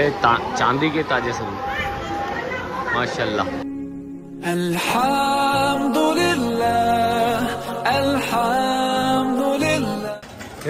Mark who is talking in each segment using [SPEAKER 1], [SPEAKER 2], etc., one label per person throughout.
[SPEAKER 1] ये चांदी के ताजे सर माशाल्लाह।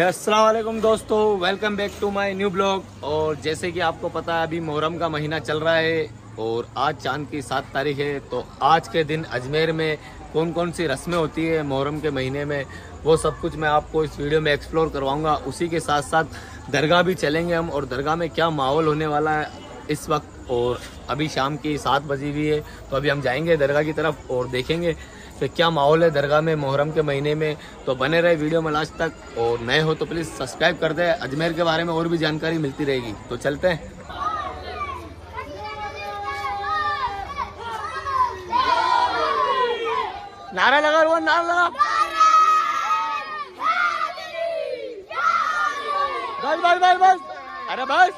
[SPEAKER 1] असलम दोस्तों welcome back to my new blog और जैसे कि आपको पता है अभी मुहर्रम का महीना चल रहा है और आज चाँद की सात तारीख है तो आज के दिन अजमेर में कौन कौन सी रस्में होती है मोहर्रम के महीने में? वो सब कुछ मैं आपको इस वीडियो में एक्सप्लोर करवाऊँगा। उसी के साथ साथ दरगाह भी चलेंगे हम और दरगाह में क्या माहौल होने वाला है इस वक्त और अभी शाम की सात बजी हुई है तो अभी हम जाएँगे दरगाह की तरफ़ और देखेंगे कि क्या माहौल है दरगाह में मुहर्रम के महीने में। तो बने रहे वीडियो में लास्ट तक और नए हो तो प्लीज़ सब्सक्राइब कर दे अजमेर के बारे में और भी जानकारी मिलती रहेगी। तो चलते हैं। नारा लगा वो नारा लगा। बस बस बस बस। अरे बस।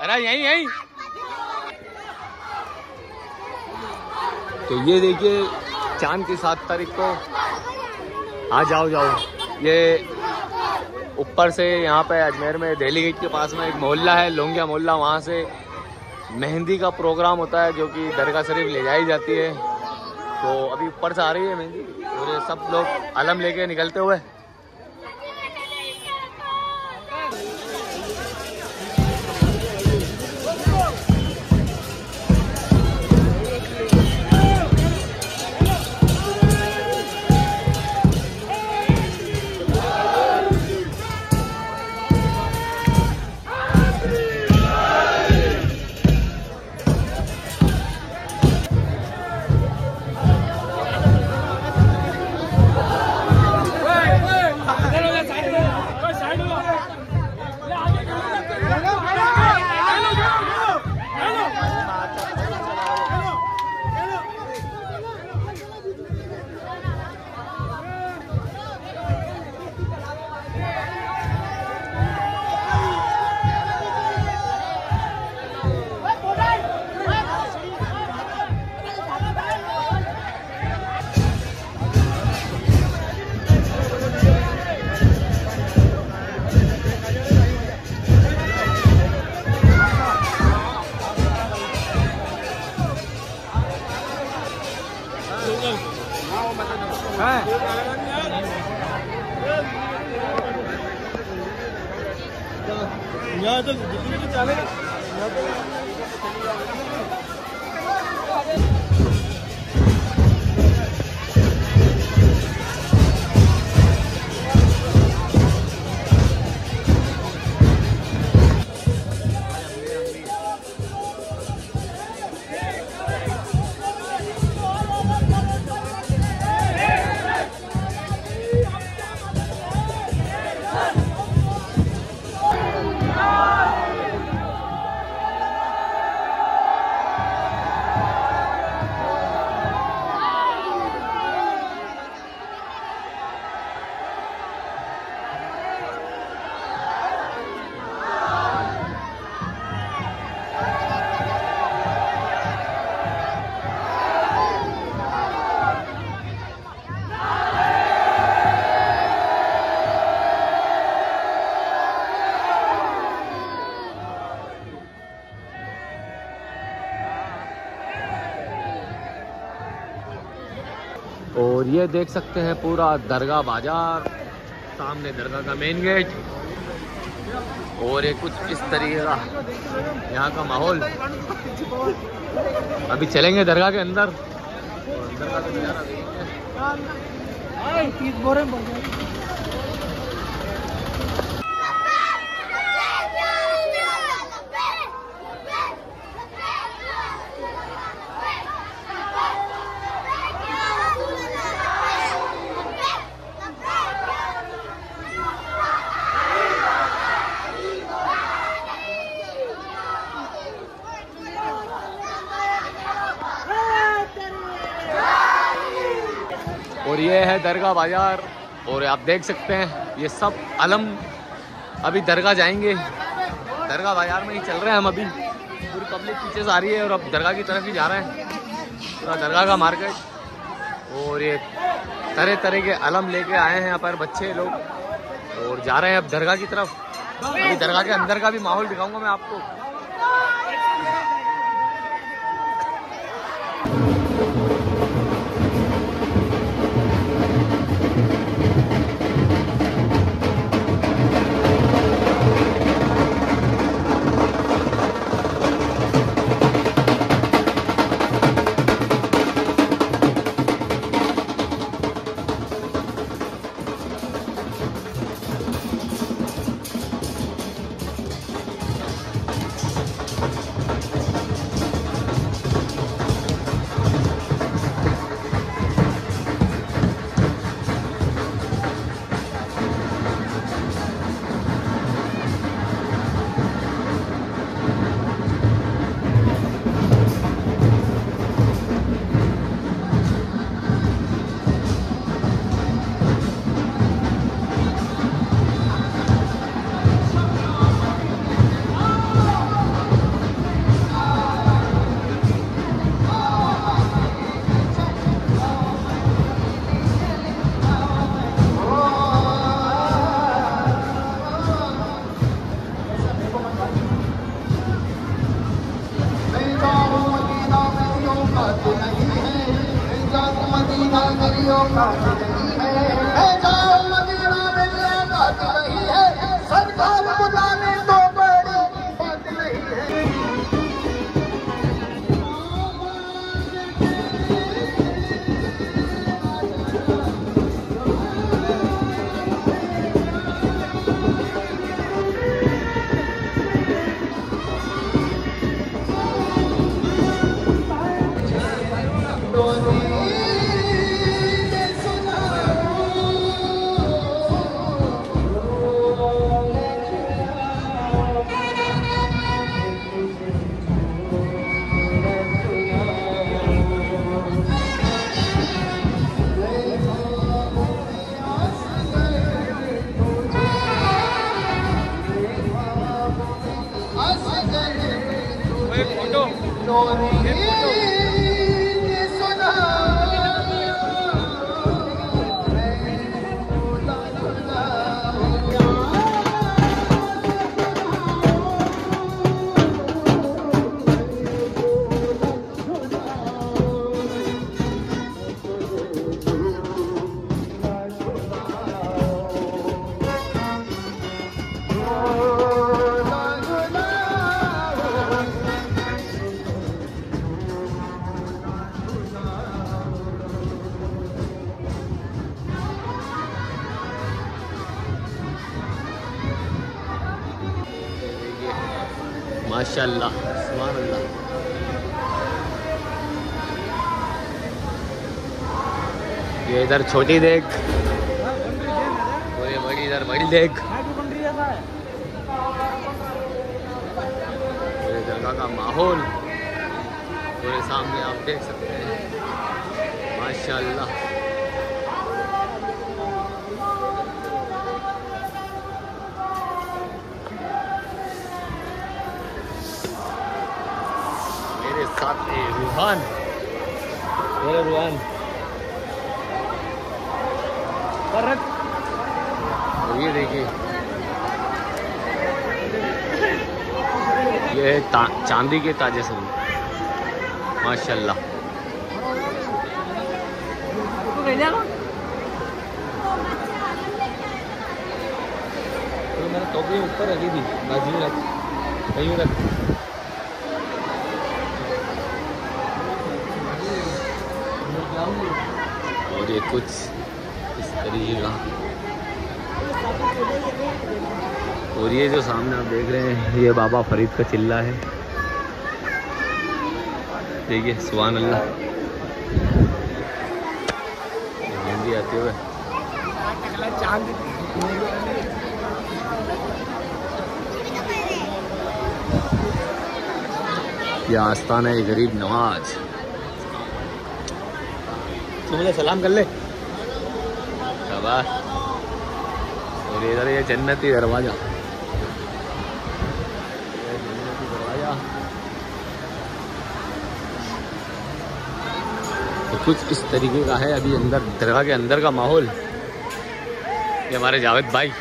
[SPEAKER 1] अरे यही यही। तो ये देखिए, चाँद की सात तारीख को। आ जाओ जाओ। ये ऊपर से यहाँ पे अजमेर में, दिल्ली गेट के पास में एक मोहल्ला है, लोंगिया मोहल्ला। वहाँ से मेहंदी का प्रोग्राम होता है, जो कि दरगाह शरीफ ले जाई जाती है। तो अभी ऊपर से आ रही है मेहंदी, और ये सब लोग अलम लेके निकलते हुए। यहाँ तो चलेगा और ये देख सकते हैं पूरा दरगाह बाज़ार, सामने दरगाह का मेन गेट और ये कुछ इस तरीके का यहाँ का माहौल। अभी चलेंगे दरगाह के अंदर। और का और ये है दरगाह बाज़ार, और आप देख सकते हैं, ये सब अलम। अभी दरगाह जाएँगे। दरगाह बाज़ार में ही चल रहे हैं हम अभी। पूरी पब्लिक पीछे से आ रही है और अब दरगाह की तरफ़ ही जा रहे हैं। पूरा दरगाह का मार्केट। और ये तरह तरह के अलम लेके आए हैं यहाँ पर बच्चे लोग। और जा रहे हैं अब दरगाह की तरफ़। अभी दरगाह के अंदर का भी माहौल दिखाऊँगा मैं आपको। colony. माशाल्लाह ये इधर छोटी देख। बड़ी, इधर बड़ी देख। ये दरगाह का माहौल। पूरे सामने आप देख सकते हैं। माशाल्लाह। मेरे साथ ये रूहान मेरे रूहान और ये देखिए। ये है चांदी के ताजे सर माशाल्लाह। तो मैंने टोपी ऊपर रखी थी बाजू रख कहीं रख। और ये कुछ इस तरीके का। और ये जो सामने आप देख रहे हैं, ये बाबा फरीद का चिल्ला है। देखिए सुबह अल्लाह हिंदी आते हुए ये आस्थान है गरीब नवाज़। मुझे सलाम कर ले। और इधर ये जन्नती दरवाज़ा। तो कुछ इस तरीके का है अभी अंदर, दरगाह के अंदर का माहौल। ये हमारे जावेद भाई।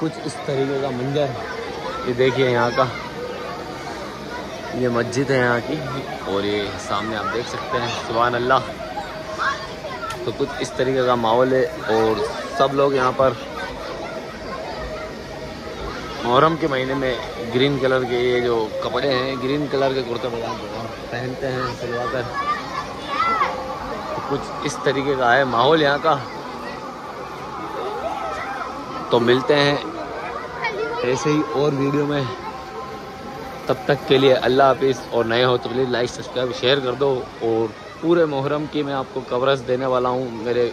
[SPEAKER 1] कुछ इस तरीके का मंजर ये देखिए यहाँ का। ये मस्जिद है यहाँ की। और ये सामने आप देख सकते हैं सुबह अल्लाह तो कुछ इस तरीके का माहौल है और सब लोग यहाँ पर मुहर्रम के महीने में ग्रीन कलर के ये जो कपड़े हैं, ग्रीन कलर के कुर्ते पहनते हैं सिलवा कर तो कुछ इस तरीके का है माहौल यहाँ का। तो मिलते हैं ऐसे ही और वीडियो में। तब तक के लिए अल्लाह हाफिज़। और नए हो तो प्लीज़ लाइक, सब्सक्राइब, शेयर कर दो। और पूरे मुहर्रम की मैं आपको कवरेज देने वाला हूँ मेरे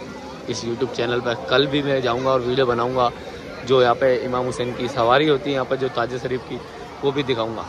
[SPEAKER 1] इस यूट्यूब चैनल पर। कल भी मैं जाऊँगा और वीडियो बनाऊँगा, जो यहाँ पे इमाम हुसैन की सवारी होती है, यहाँ पर जो ताज शरीफ की, वो भी दिखाऊँगा।